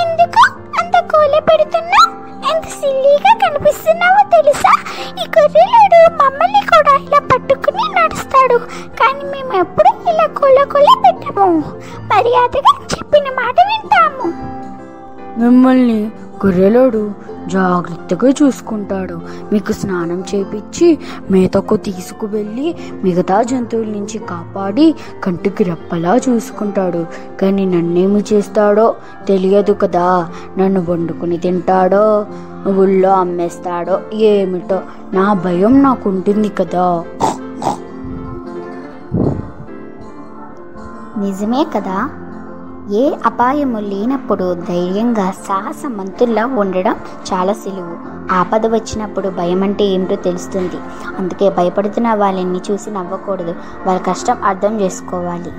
ఎందుకు అంత కోల పెడుతున్నా? నడుస్తాడు కానీ మేము ఎప్పుడు ఇలా కొల్ల కొల్ల పెట్టము. మర్యాదగా చెప్పిన మాట వింటాము. మిమ్మల్ని గొర్రెలోడు జాగ్రత్తగా చూసుకుంటాడు. మీకు స్నానం చేపించి మేతకు తీసుకువెళ్ళి మిగతా జంతువుల నుంచి కాపాడి కంటికి రెప్పలా చూసుకుంటాడు. కానీ నన్నేమి చేస్తాడో తెలియదు కదా. నన్ను వండుకుని తింటాడో ఊళ్ళో అమ్మేస్తాడో ఏమిటో నా భయం నాకు ఉంటుంది కదా. నిజమే కదా? ఏ అపాయము లేనప్పుడు ధైర్యంగా సాహసమంతుల్లా ఉండడం చాలా సులువు. ఆపద వచ్చినప్పుడు భయం అంటే ఏమిటో తెలుస్తుంది. అందుకే భయపడుతున్న వాళ్ళని చూసి నవ్వకూడదు. వాళ్ళ కష్టం అర్థం చేసుకోవాలి.